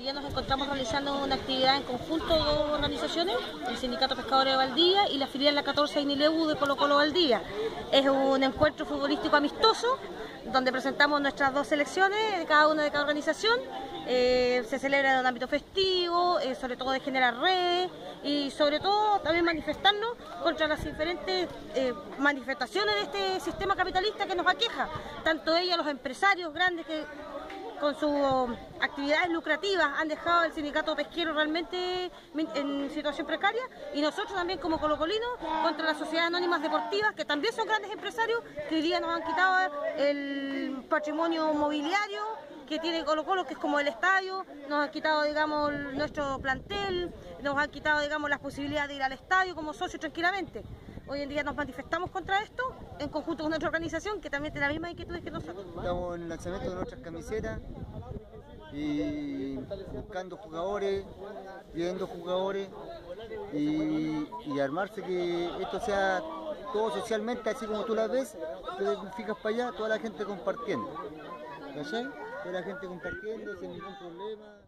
día nos encontramos realizando una actividad en conjunto de dos organizaciones, el Sindicato Pescadores de Valdía y la filial La 14 Inileu de Colo Colo Valdía. Es un encuentro futbolístico amistoso donde presentamos nuestras dos selecciones de cada una de cada organización. Eh, se celebra en un ámbito festivo, eh, sobre todo de generar redes y sobre todo también manifestarnos contra las diferentes eh, manifestaciones de este sistema capitalista que nos aqueja, tanto ella, los empresarios grandes que con sus actividades lucrativas han dejado el sindicato pesquero realmente en situación precaria y nosotros también como colocolinos contra las sociedades anónimas deportivas que también son grandes empresarios que hoy día nos han quitado el patrimonio mobiliario que tiene Colo Colo, que es como el estadio, nos han quitado, digamos, nuestro plantel, nos han quitado, digamos, las posibilidades de ir al estadio como socios tranquilamente. Hoy en día nos manifestamos contra esto en conjunto con nuestra organización que también tiene la misma inquietud que nosotros. Estamos en el lanzamiento de nuestras camisetas y buscando jugadores, viendo jugadores y, armarse que esto sea todo socialmente, así como tú la ves, te fijas para allá, toda la gente compartiendo. ¿Cachai? Toda la gente compartiendo sin ningún problema.